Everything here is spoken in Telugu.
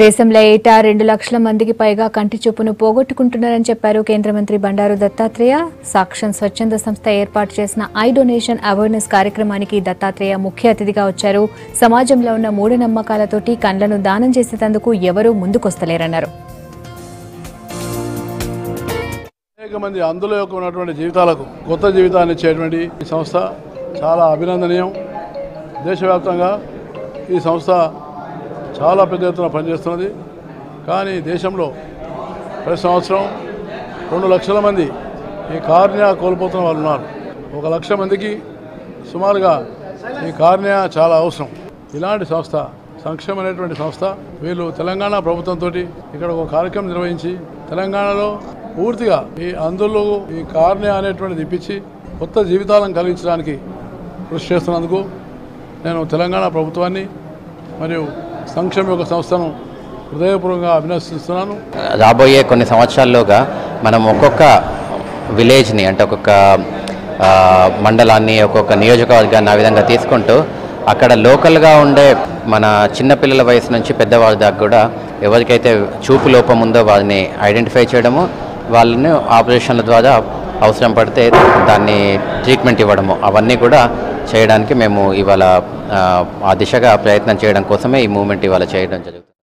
దేశంలో ఏటా రెండు లక్షల మందికి పైగా కంటి చూపును పోగొట్టుకుంటున్నారని చెప్పారు కేంద్ర మంత్రి బండారు దత్తాత్రేయ. సాక్ష్యం స్వచ్ఛంద సంస్థ ఏర్పాటు చేసిన ఐ డొనేషన్ అవేర్నెస్ కార్యక్రమానికి దత్తాత్రేయ ముఖ్య అతిథిగా వచ్చారు. సమాజంలో ఉన్న మూఢనమ్మకాలతోటి కండ్లను దానం చేసేందుకు ఎవరూ ముందుకొస్తలేరన్నారు. అనేక మంది అందులో ఉన్నటువంటి జీవితాలకు కొత్త జీవితాన్ని ఇచ్చేటువంటి ఈ సంస్థ చాలా అభినందనీయం. దేశవ్యాప్తంగా ఈ సంస్థ చాలా పెద్ద ఎత్తున పనిచేస్తున్నది. కానీ దేశంలో ప్రతి సంవత్సరం రెండు లక్షల మంది ఈ కార్నియా కోల్పోతున్న వాళ్ళు ఉన్నారు. ఒక లక్ష మందికి సుమారుగా ఈ కార్నియా చాలా అవసరం. ఇలాంటి సంస్థ సంక్షేమ అనేటువంటి సంస్థ వీళ్ళు తెలంగాణ ప్రభుత్వంతో ఇక్కడ ఒక కార్యక్రమం నిర్వహించి తెలంగాణలో పూర్తిగా ఈ అందులో ఈ కార్నియా అనేటువంటిది ఇప్పించి కొత్త జీవితాలను కలిగించడానికి కృషి చేస్తున్నందుకు నేను తెలంగాణ ప్రభుత్వాన్ని మరియు సంక్షేమ యొక్క సంస్థను హృదయపూర్వకంగా అభినందిస్తున్నాను. రాబోయే కొన్ని సంవత్సరాల్లోగా మనం ఒక్కొక్క విలేజ్ని అంటే ఒక్కొక్క మండలాన్ని ఒక్కొక్క నియోజకవర్గాన్ని ఆ విధంగా తీసుకుంటూ అక్కడ లోకల్గా ఉండే మన చిన్నపిల్లల వయసు నుంచి పెద్దవాళ్ళ దాకా కూడా ఎవరికైతే చూపు లోపం ఉందో వారిని ఐడెంటిఫై చేయడము వాళ్ళని ఆపరేషన్ల ద్వారా అవసరం పడితే దాన్ని ట్రీట్మెంట్ ఇవ్వడము అవన్నీ కూడా చేయడానికి మేము ఇవాళ ఆ, దిశగా ప్రయత్నం చేయడం కోసమే ఈ మూమెంట్ ఇవాళ చేయడం జరుగుతుంది.